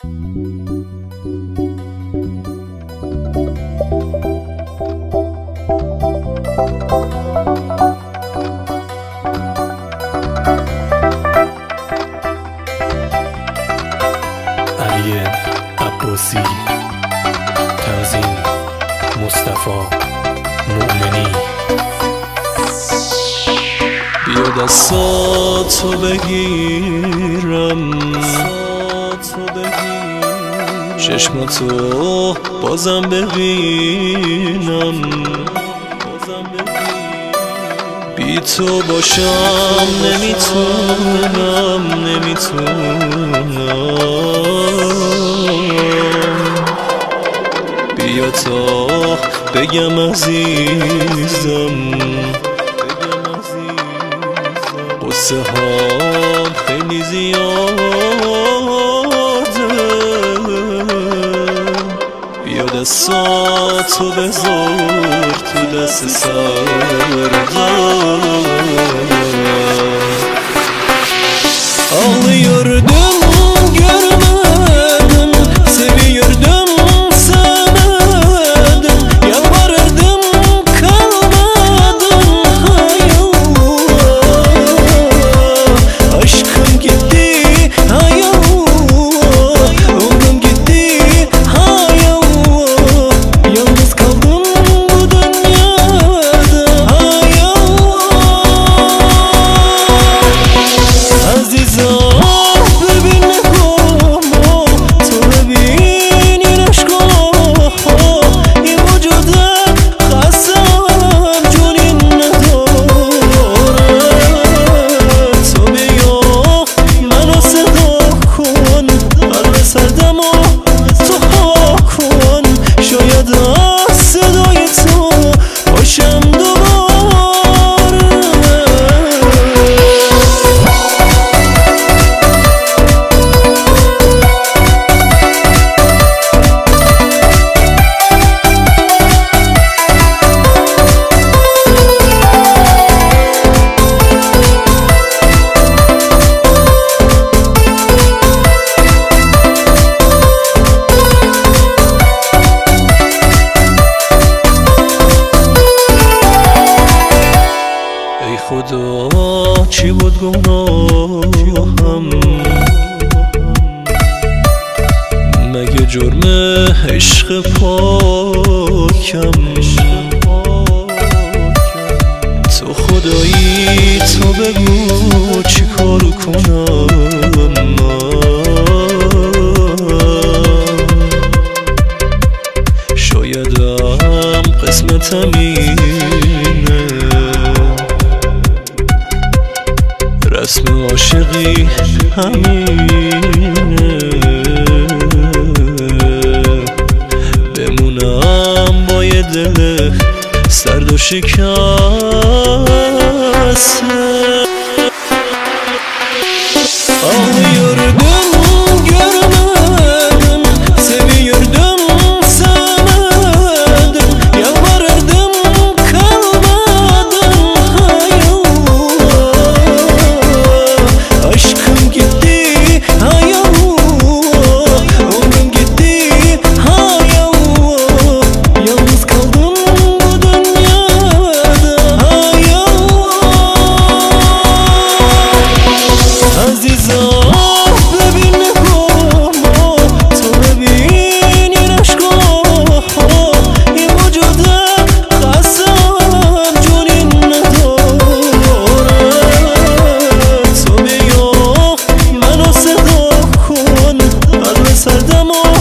علی عباسی تنظیم مصطفی مؤمنی. بیا دستاتو بگیرم. چشماتو بازم ببینم. بی تو باشم نمی‌تونم نمی‌تونم. بیا تا بگم عزیزم. قصه ها خیلی زیاده بیا دستاتو بذار تو دست سردم گناهم مگه جرم عشق پاکم؟ تو خدایی تو بگو چی کار کنم شایدم عاشقی همینه. بمونم با یه دل سرد و شکسته amor.